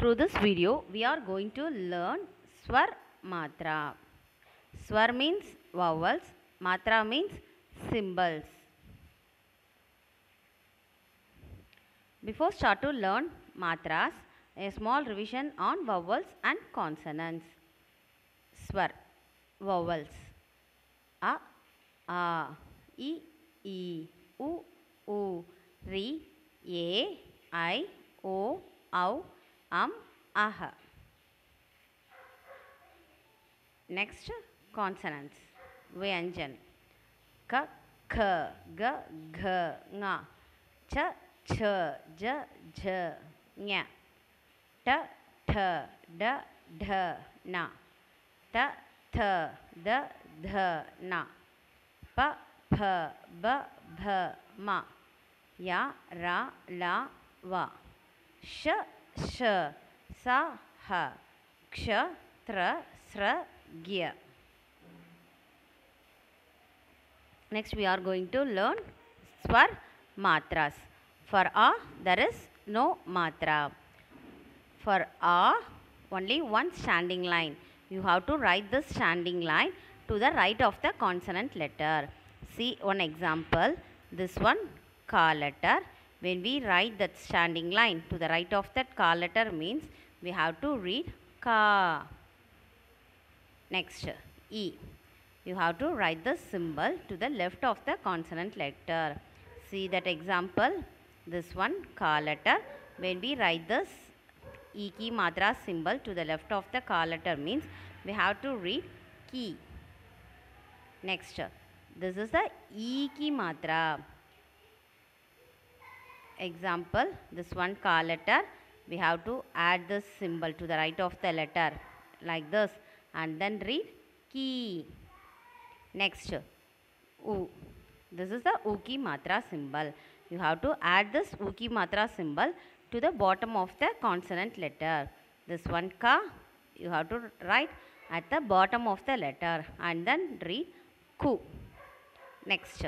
Through this video, we are going to learn Swar Matra. Swar means vowels, Matra means symbols. Before start to learn matras, a small revision on vowels and consonants. Swar, vowels. A, A, I, I, U, U, Ri, E, I, O, Au, Am, Ah. Next, consonants. Vyanjan. Ka, K, G, G, Nga. Ch, Ch, J, J, Nya. T, Th, D, D, Na. T, Th, D, D, Na. P, P, B, B, Ma. Ya, Ra, La, Va. Sh, Sa, Ha. Ksha, Tra, Sra, Gya. Next we are going to learn Swar Matras. For A there is no Matra. For A only one standing line. You have to write this standing line to the right of the consonant letter. See one example. This one Ka letter. When we write that standing line to the right of that Ka letter means we have to read Ka. Next E. You have to write the symbol to the left of the consonant letter. See that example. This one Ka letter. When we write this E key matra symbol to the left of the Ka letter means we have to read ki. Next. This is the E key matra. Example. This one Ka letter. We have to add this symbol to the right of the letter like this and then read key. Next, U. This is the Uki Matra symbol. You have to add this Uki Matra symbol to the bottom of the consonant letter. This one Ka, you have to write at the bottom of the letter and then read Ku. Next,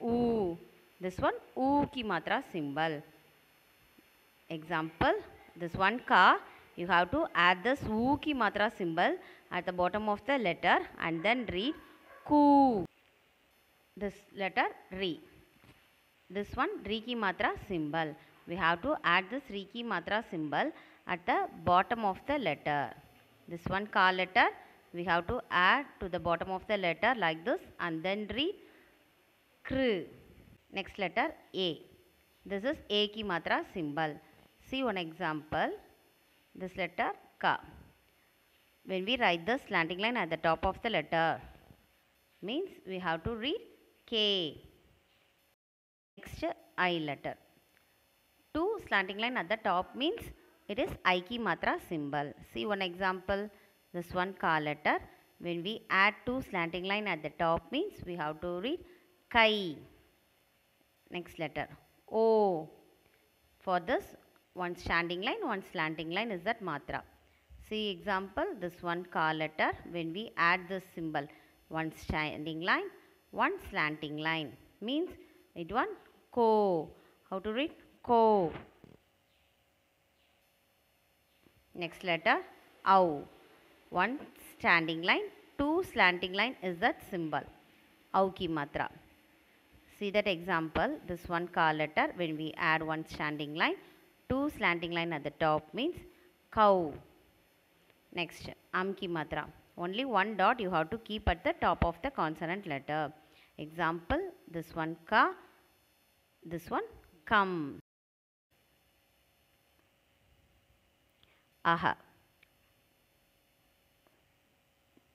U. This one Uki Matra symbol. Example, this one Ka, you have to add this Uki Matra symbol at the bottom of the letter and then read Ku. This letter Ri. This one Riki Matra symbol. We have to add this Riki Matra symbol at the bottom of the letter. This one Ka letter. We have to add to the bottom of the letter like this and then read Kr. Next letter A. This is A ki matra symbol. See one example. This letter Ka. When we write the slanting line at the top of the letter, means we have to read K. Next I letter. Two slanting line at the top means it is I ki matra symbol. See one example. This one Ka letter. When we add two slanting line at the top means we have to read Kai. Next letter O. For this one standing line, one slanting line is that matra. See example, this one Ka letter, when we add this symbol, one standing line, one slanting line, means it one ko. How to read? Ko. Next letter, au. One standing line, two slanting line is that symbol. Au ki matra. See that example, this one Ka letter, when we add one standing line, two slanting line at the top means cow. Next, am ki matra. Only one dot you have to keep at the top of the consonant letter. Example, this one ka, this one come. Aha.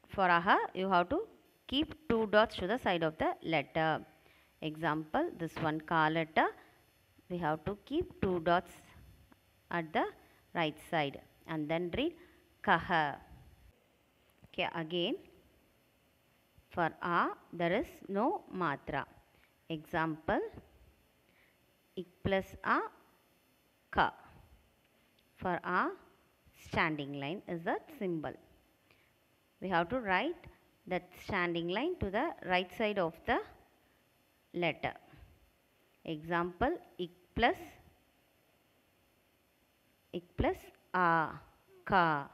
For aha, you have to keep two dots to the side of the letter. Example, this one ka letter, we have to keep two dots at the right side and then read kaha. Okay, again, for a there is no matra. Example, ik plus a ka. For a standing line is the symbol. We have to write that standing line to the right side of the letter. Example, ik plus ik plus a ka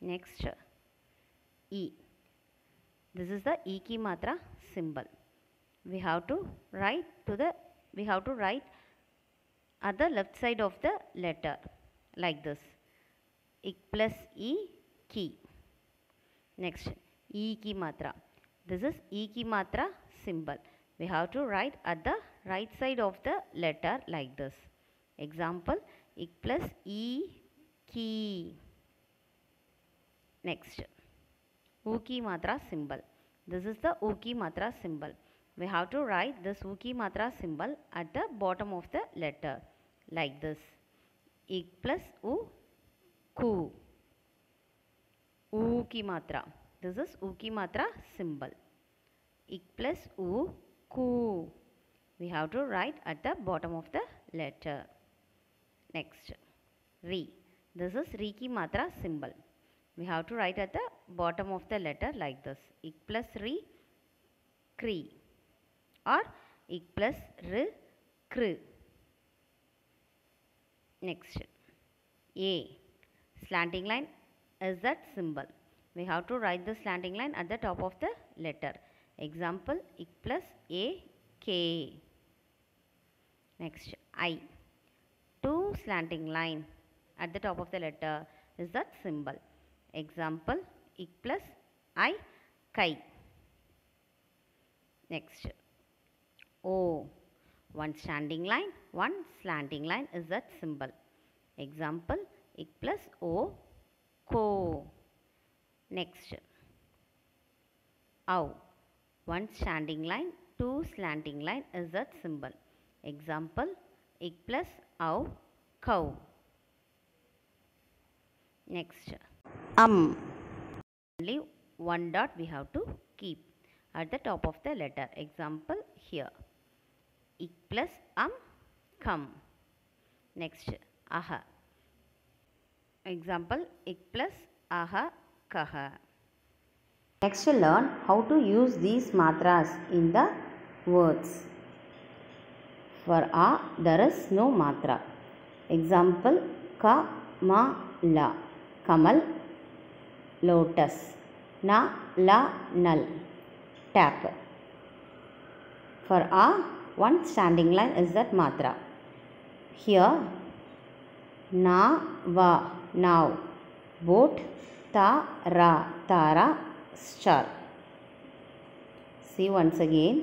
next e. This is the e ki matra symbol. We have to write to the we have to write at the left side of the letter like this. Ik plus e ki. Next e ki matra this is e ki matra symbol we have to write at the right side of the letter like this example ik plus e ki next Uki matra symbol. This is the Uki matra symbol. We have to write this Uki matra symbol at the bottom of the letter like this. Ik plus U, Ku. Uki matra. This is ऊ की मात्रा symbol इक plus ऊ कू we have to write at the bottom of the letter next री this is री की मात्रा symbol we have to write at the bottom of the letter like this इक प्लस री क्री और इक प्लस ऋ कृ next a standing line is that symbol we have to write the slanting line at the top of the letter. Example ik plus a k. Next i. Two slanting line at the top of the letter is that symbol. Example ik plus i kai next o. One standing line one slanting line is that symbol. Example ik plus o ko next. Ow. One standing line two slanting line is that symbol. Example ik plus ow cow. Next. Um. Only one dot we have to keep at the top of the letter. Example here. Ik plus um come. Next. Aha. Example ik plus aha kaha next learn how to use these matras in the words. For a there is no matra. Example ka ma la. Kamal lotus. Na la null. Tap. For a one standing line is that matra. Here na va now. Boat ta ra tara star see once again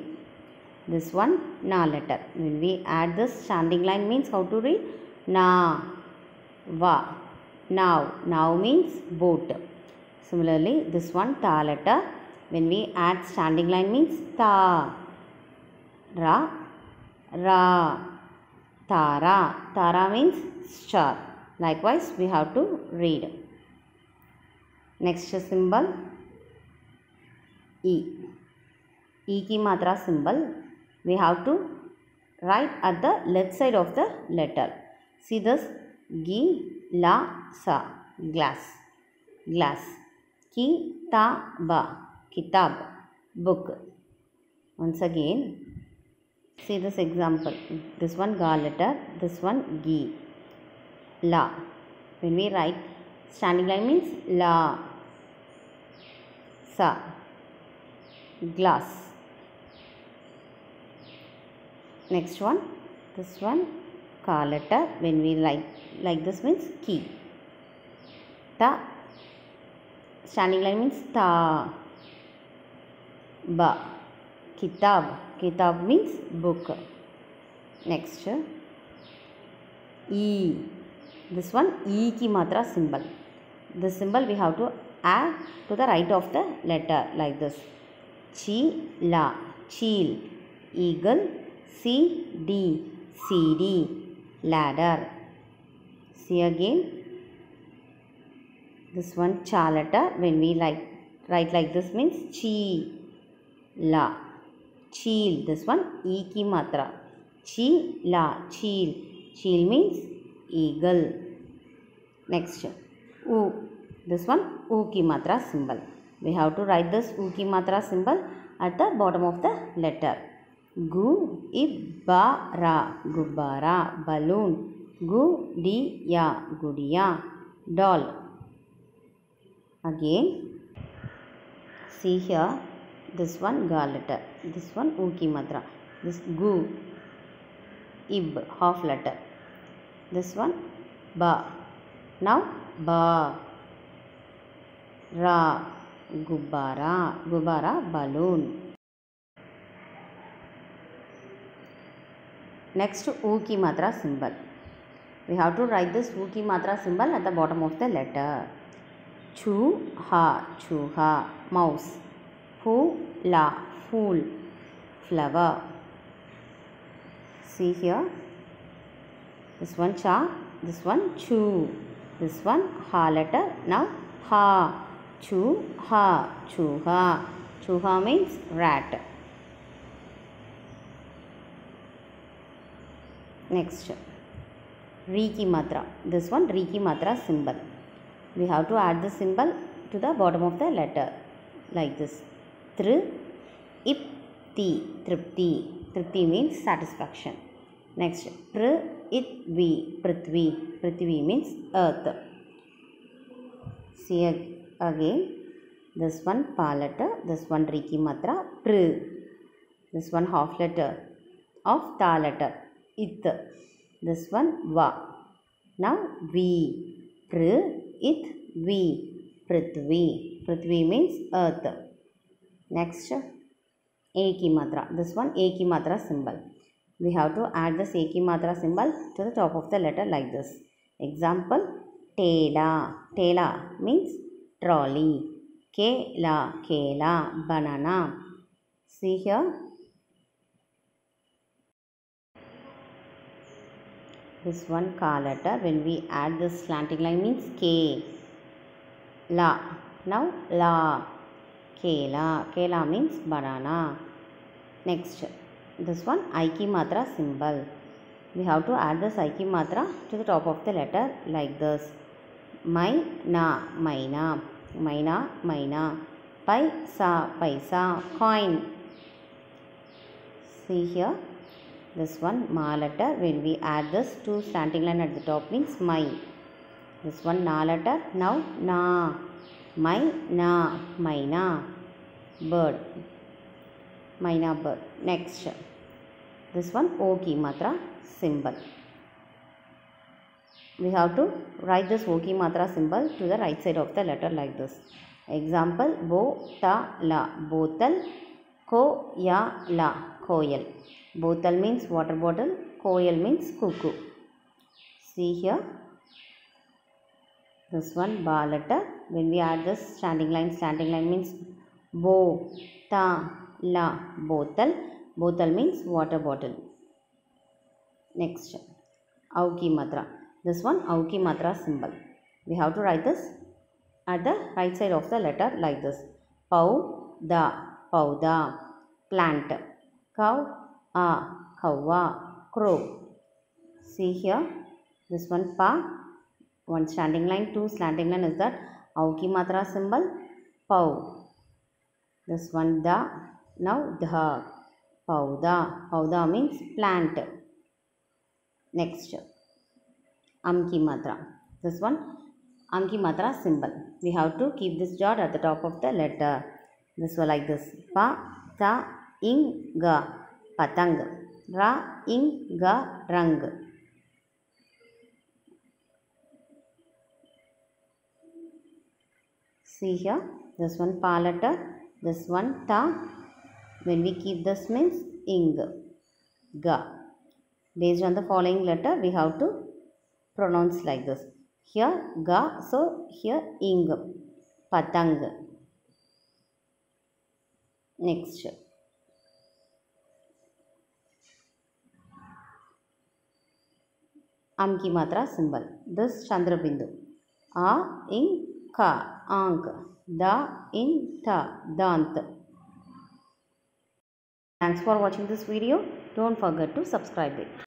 this one na letter when we add this standing line means how to read na va now now means boat similarly this one ta letter when we add standing line means ta ra ra tara tara means star likewise we have to read next symbol e. E ki matra symbol. We have to write at the left side of the letter. See this? Gi la sa. Glass. Glass. Ki ta ba kitab. Book. Once again. See this example. This one ga letter. This one gi. La. When we write standing line means la सा glass next one this one का letter when we like like this mean की standing line means ता ब किताब किताब means book next ई this one ई की मात्रा symbol this symbol we have to add to the right of the letter like this. Chi la cheel eagle C, D, C, D, ladder. See again. This one cha letter when we like write like this means chi la cheel this one e ki matra chi la cheel. Cheel means eagle. Next. U this one u ki matra symbol we have to write this u ki matra symbol at the bottom of the letter gu ibbara gubbara balloon Gudiya, Gudiya. Doll. Again, see here, this one ga letter, this one uki matra, this gu, ib, half letter, this one ba. Now, ba, रा, गुब्बारा गुब्बारा, balloon. Next ऊ की मात्रा symbol. We have to write this ऊ की मात्रा symbol at the bottom of the letter छू, हा छूहा माउस। फू, ला, फूल flower see here this one चा दिस वन छू। दिस वन हा लेटर नाउ हा। Chu ha chuha. Chuha means rat. Next, Riki Matra. This one Riki Matra symbol. We have to add the symbol to the bottom of the letter like this. Tr, ip, ti, tripti. Tripti means satisfaction. Next, pr, it, vi, prithvi. Prithvi means earth. See again. This one pa letter, this one Riki Matra, pr. This one half letter of ta letter it. This one va. Now vi. Pr it vi. Prithvi. Prithvi means earth. Next eki matra. This one eki matra symbol. We have to add this eki matra symbol to the top of the letter like this. Example tela. Tela means trolley kela kela banana see here this one ka letter when we add this slanting line means k la now la kela kela means banana next this one aiki matra symbol we have to add this aiki matra to the top of the letter like this my na maina maina maina paisa paisa coin. See here this one ma letter. When we add this two slanting line at the top means my. This one na letter. Now na. My na. Maina bird. Maina bird. Next. This one o key matra symbol we have to write this o key matra symbol to the right side of the letter like this example bo ta la botal ko ya la koyal Botal means water bottle, koyal means cuckoo. See here. This one ba letter. When we add this standing line, standing line means bo, ta, la, botal. Botal means water bottle. Next, auki matra. This one auki matra symbol. We have to write this at the right side of the letter like this. Pau, da, pauda, plant. Cow, a, kawa, crow. See here, this one pa, one standing line, two slanting line is that auki matra symbol, pau. This one da, now dha, pauda. Pauda means plant. Next, Amki Matra. This one Amki Matra symbol. We have to keep this dot at the top of the letter. This one like this. Pa, ta, ing, ga. Patang. Ra, ing, ga, rang. See here. This one pa letter. This one ta. When we keep this means ing. Ga. Based on the following letter, we have to pronounce like this here ga so here ing patang next Amki Matra symbol. This Chandrabindu. A in Ka, Ank. Da in Ta, Dant. Thanks for watching this video. Don't forget to subscribe it.